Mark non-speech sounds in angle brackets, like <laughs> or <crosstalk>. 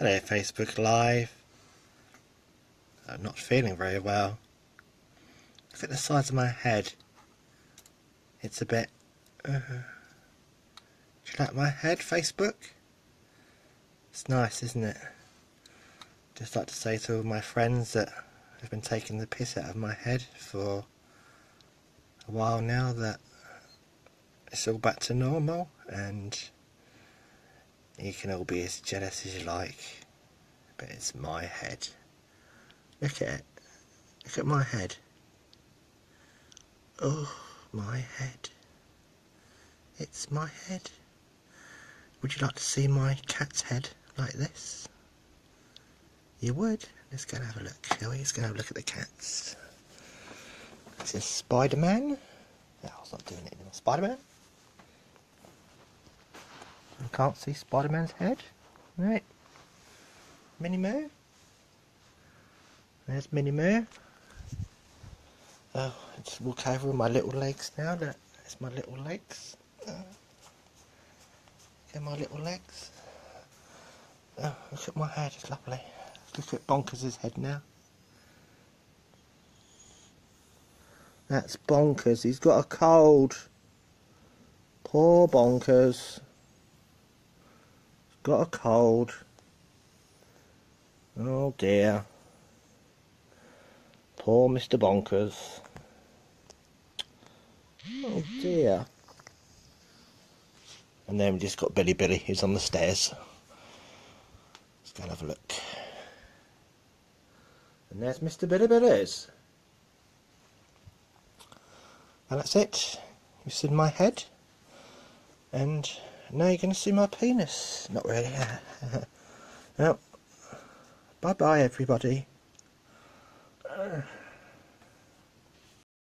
Hello Facebook Live. I'm not feeling very well. Look at the size of my head. It's a bit... Uh, do you like my head, Facebook? It's nice, isn't it? Just like to say to all my friends that have been taking the piss out of my head for a while now that it's all back to normal and you can all be as jealous as you like, but it's my head. Look at it. Look at my head. Oh, my head. It's my head. Would you like to see my cat's head like this? You would? Let's go and have a look, shall we? Let's go and have a look at the cats. This is Spider-Man. No, I was not doing it anymore. Spider-Man? Can't see Spider-Man's head. Right. Minnie Moo. There's Minnie Moo. Oh, just walk over my little legs now. Look, there's my little legs. Oh. My little legs. Oh, look at my head, it's lovely. Look at Bonkers' head now. That's Bonkers, he's got a cold. Poor Bonkers got a cold. Oh dear. Poor Mr. Bonkers. Oh dear. And then we just got Billy Billy, who's on the stairs. Let's go and have a look. And there's Mr. Billy Billy's. And that's it. You've my head. And now you're going to see my penis. Not really. <laughs> well, bye bye everybody.